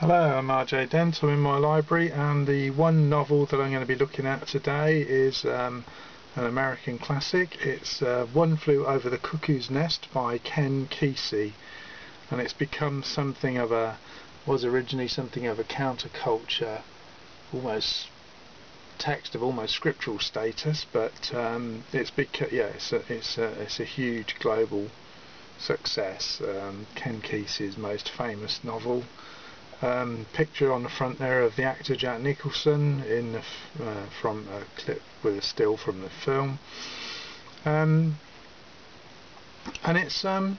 Hello, I'm RJ Dent. I'm in my library, and the one novel that I'm going to be looking at today is um, an American classic. It's uh, One Flew Over the Cuckoo's Nest by Ken Kesey, and it's become something of a was originally something of a counterculture, almost text of almost scriptural status, but um, it's become yeah, it's a, it's a, it's a huge global success. Um, Ken Kesey's most famous novel um, picture on the front there of the actor Jack Nicholson in uh, from a clip with a still from the film, um, and it's um,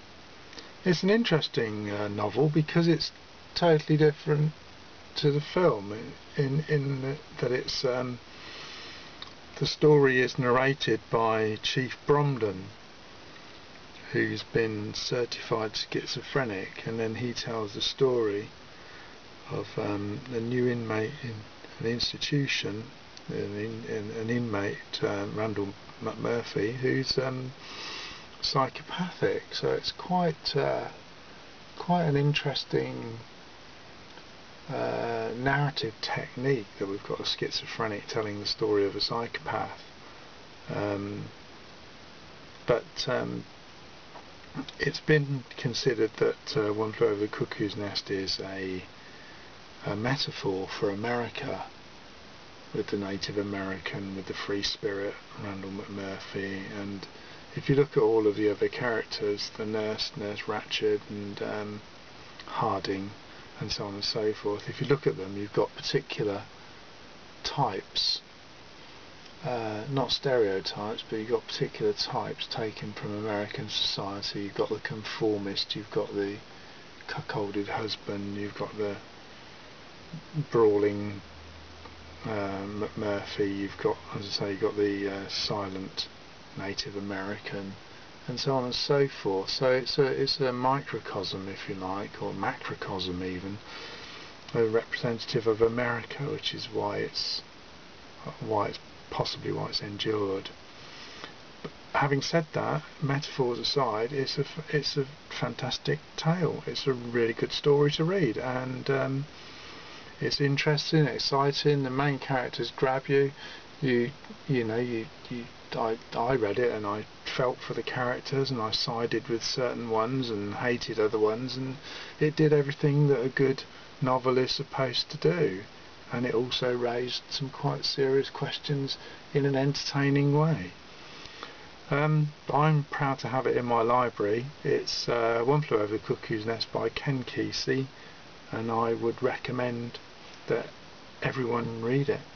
it's an interesting uh, novel because it's totally different to the film in in the, that it's um, the story is narrated by Chief Bromden who's been certified schizophrenic and then he tells the story of um, a new inmate in an institution, an, in, an inmate, uh, Randall McMurphy, who's um, psychopathic. So it's quite uh, quite an interesting uh, narrative technique that we've got a schizophrenic telling the story of a psychopath. Um, but um, it's been considered that uh, One Flew Over the Cuckoo's Nest is a a metaphor for America with the Native American, with the free spirit, Randall McMurphy, and if you look at all of the other characters, the nurse, Nurse Ratched, and um, Harding, and so on and so forth, if you look at them, you've got particular types, uh, not stereotypes, but you've got particular types taken from American society. You've got the conformist, you've got the cuckolded husband, you've got the brawling uh, McMurphy, you've got, as I say, you've got the uh, silent Native American, and so on and so forth. So it's a it's a microcosm, if you like, or macrocosm even, a representative of America, which is why it's why it's possibly why it's endured. But having said that, metaphors aside, it's a it's a fantastic tale. It's a really good story to read, and um, it's interesting, exciting. The main characters grab you. You you know you you I I read it and I felt for the characters and I sided with certain ones and hated other ones and it did everything that a good novel is supposed to do and it also raised some quite serious questions in an entertaining way. Um, I'm proud to have it in my library. It's uh, One Flew Over the Cuckoo's Nest by Ken Kesey and I would recommend that everyone read it.